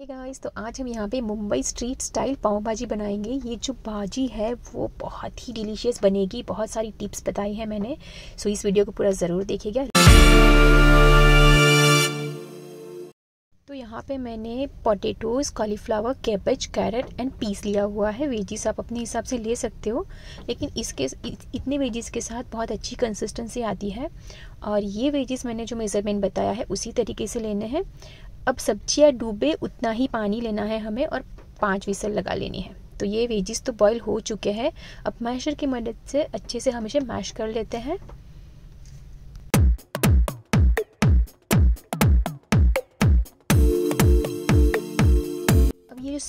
Hey guys तो आज हम यहाँ पे मुंबई स्ट्रीट स्टाइल पाव भाजी बनाएँगे। ये जो भाजी है, वो बहुत ही डिलीशियस बनेगी। बहुत सारी टिप्स बताई हैं मैंने। सो इस वीडियो को पूरा ज़रूर देखिएगा। तो यहाँ पे मैंने potatoes cauliflower cabbage carrot and peas लिया हुआ है। वेजिस आप अपने हिसाब से ले सकते हो। लेकिन इसके, इतने वेजिस के साथ बहुत अच्छी कंसिस्टेंसी आती है। और ये वेजिस मैंने जो मेज़रमेंट बताया है, उसी तरीके से लेने हैं। अब सब्ज़ियाँ डूबे, उतना ही पानी लेना है हमें और पाँच विसल लगा लेनी है। तो ये वेजिस तो बॉईल हो चुके हैं। अब मैशर की मदद से अच्छे से हम इसे मैश कर लेते हैं।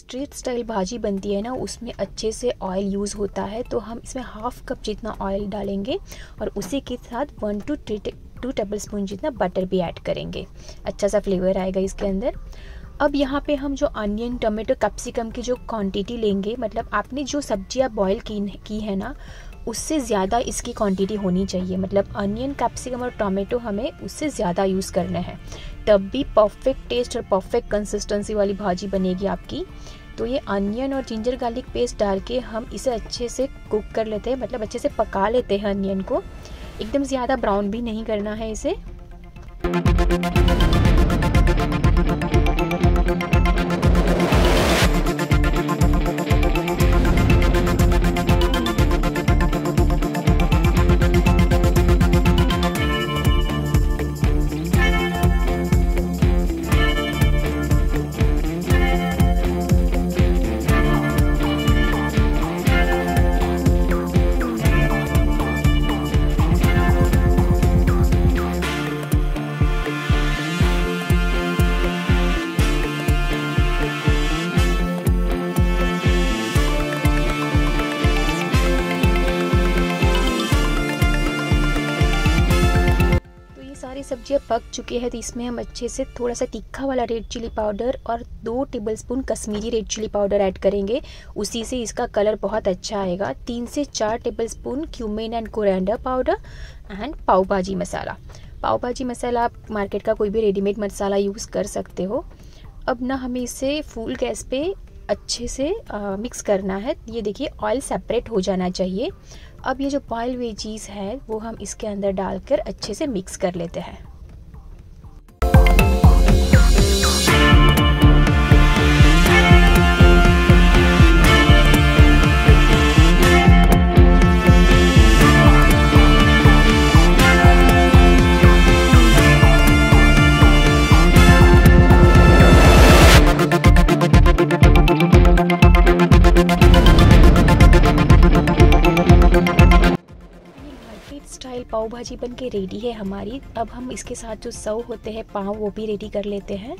स्ट्रीट स्टाइल भाजी बनती है ना, उसमें अच्छे से ऑयल यूज़ होता है तो हम इसमें हाफ़ कप जितना ऑयल डालेंगे और उसी के साथ one two two tablespoon जितना बटर भी ऐड करेंगे। अच्छा सा फ्लेवर आएगा इसके अंदर। अब यहाँ पे हम जो अनियन टमाटो कैप्सिकम की जो क्वांटिटी लेंगे मतलब आपने जो सब्ज़ियाँ बॉईल की की है ना, उससे ज़्यादा इसकी क्वांटिटी होनी चाहिए। मतलब अनियन कैप्सिकम और टमाटो हमें उससे ज़्यादा यूज़ करना है। तब भी परफेक्ट टेस्ट और परफेक्ट कंसिस्टेंसी वाली भाजी बनेगी आपकी। तो ये अनियन और जिंजर गार्लिक पेस्ट डाल के हम इसे अच्छे से कुक कर लेते हैं मतलब अच्छे से पका लेते हैं अनियन को। एकदम ज़्यादा ब्राउन भी नहीं करना है इसे। सब्ज़ियाँ पक चुकी है तो इसमें हम अच्छे से थोड़ा सा तीखा वाला रेड चिली पाउडर और दो tablespoon Kashmiri red chilli powder add करेंगे। उसी से इसका कलर बहुत अच्छा आएगा। तीन से चार tablespoon cumin and coriander powder and pav bhaji masala. Pav भाजी मसाला आप मार्केट का कोई भी रेडीमेड मसाला यूज़ कर सकते हो। अब ना हमें इसे फुल गैस पे अच्छे से आ, मिक्स करना है। ये देखिए ऑयल सेपरेट हो जाना चाहिए। अब ये जो बॉयल वेजीज है वो हम इसके अंदर डालकर अच्छे से मिक्स कर लेते हैं। पाव भाजी बन के रेडी है हमारी। अब हम इसके साथ जो सव होते हैं, पाव वो भी रेडी कर लेते हैं।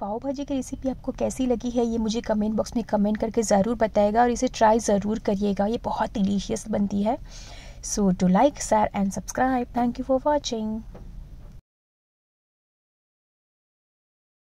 पाव भाजी की रेसिपी आपको कैसी लगी है, ये मुझे कमेंट बॉक्स में कमेंट करके ज़रूर बताएगा और इसे ट्राई ज़रूर करिएगा। ये बहुत डिलीशियस बनती है। So to like share and subscribe thank you for watching